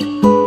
you